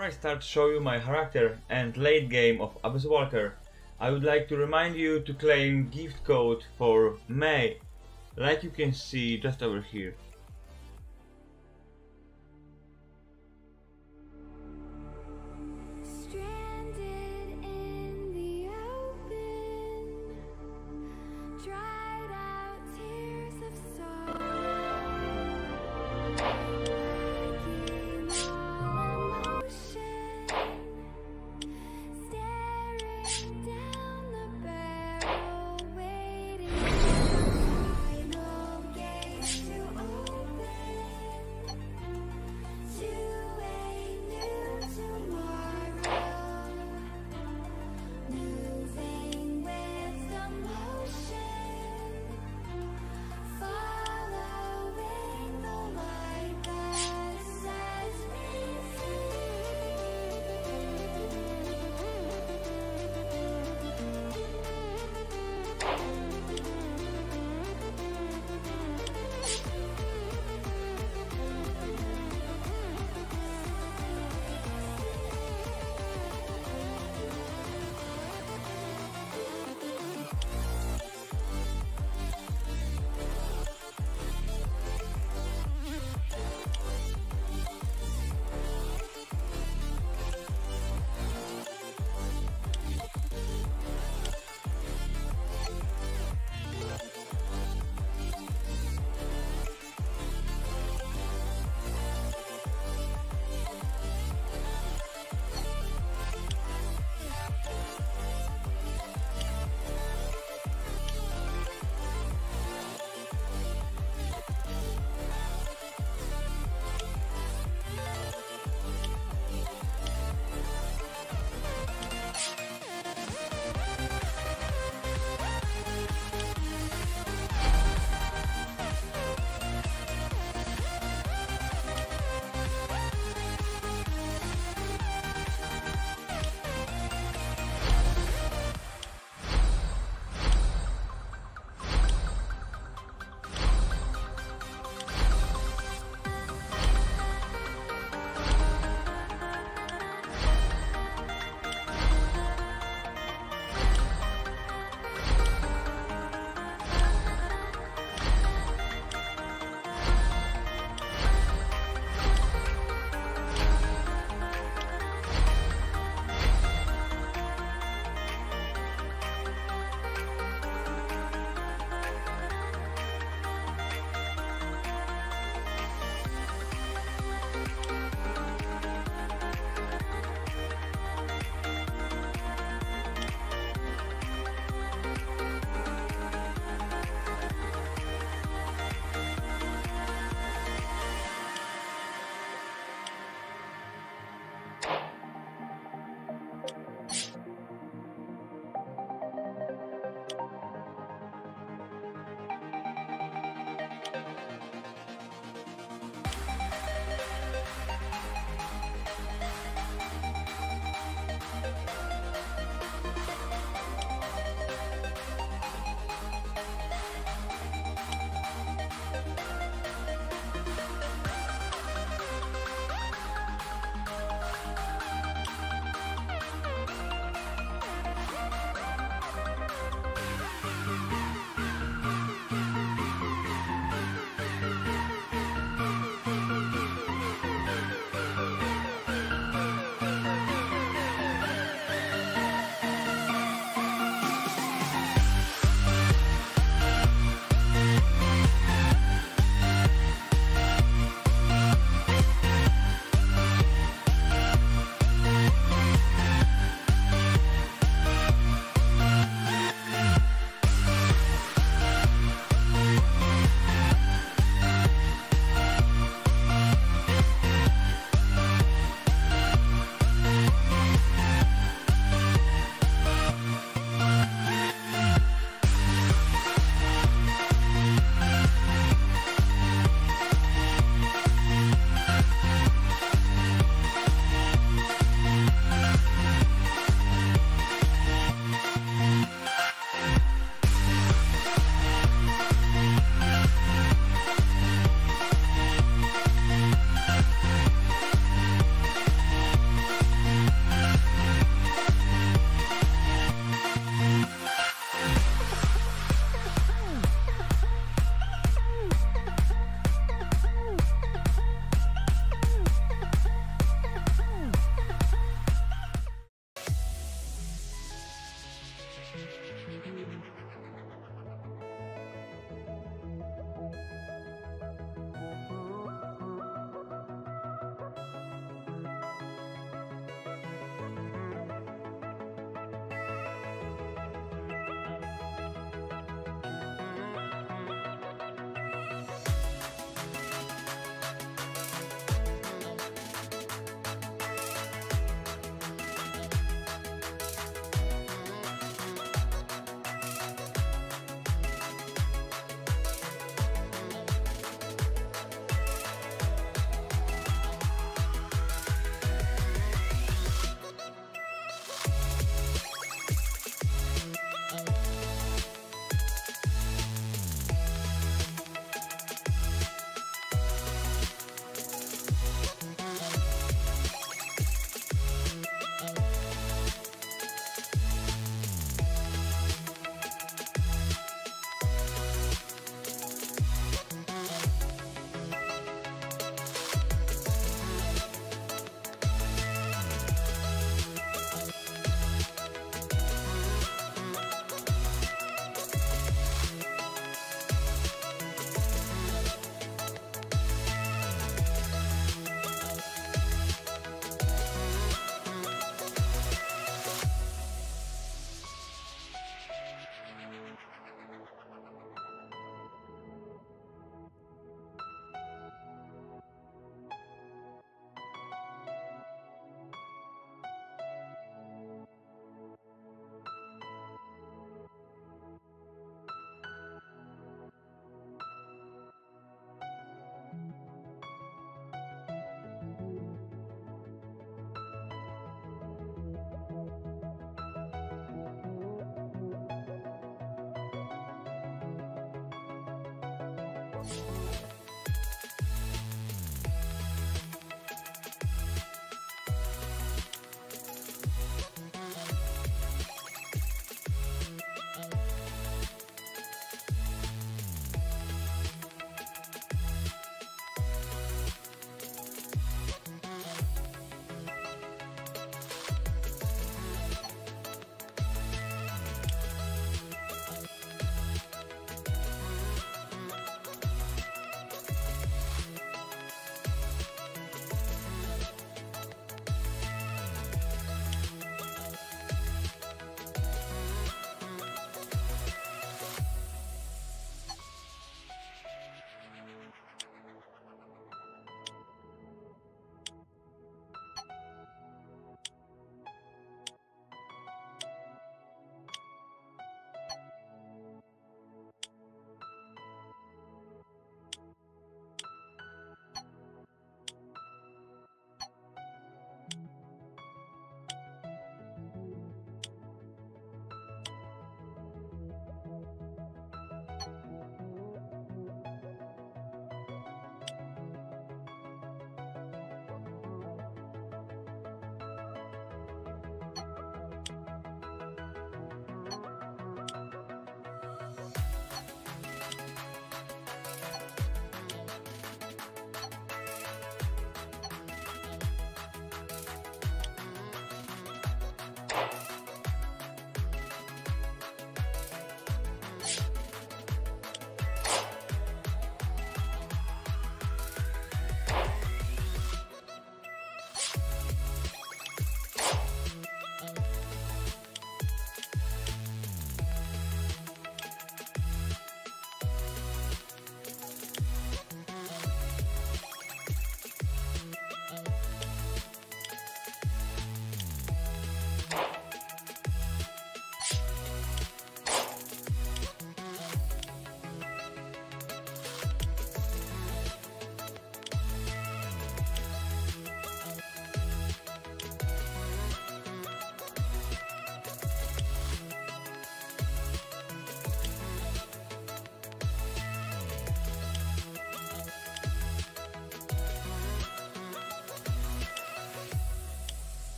Before I start show you my character and late game of Abyss Walker, I would like to remind you to claim gift code for May, like you can see just over here.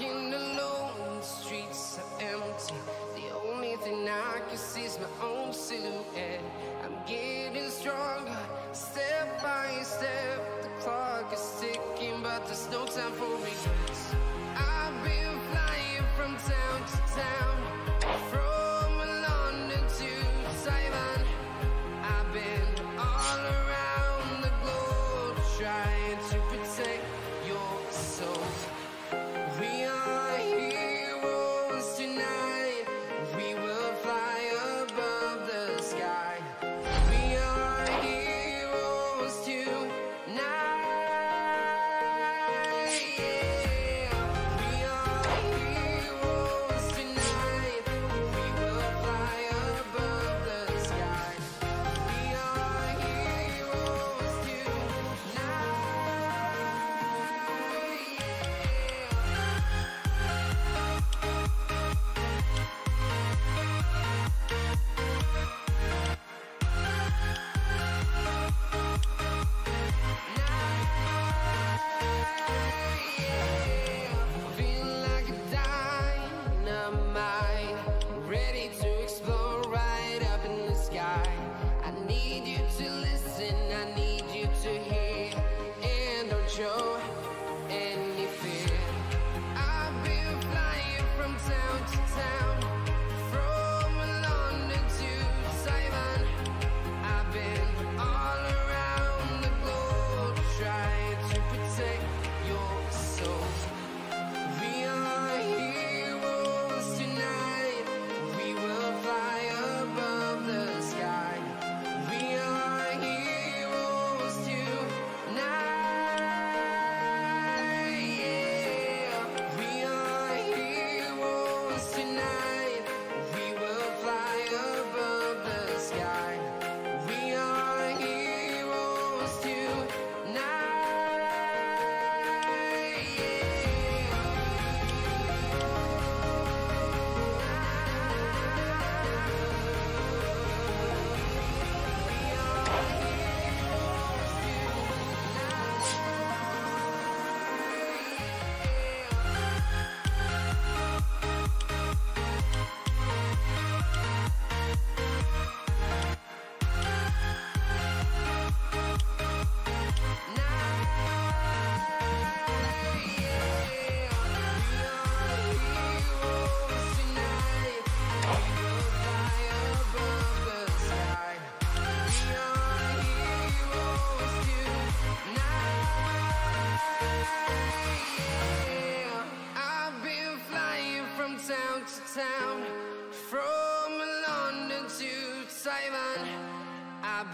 you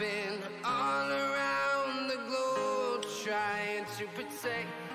Been all around the globe trying to protect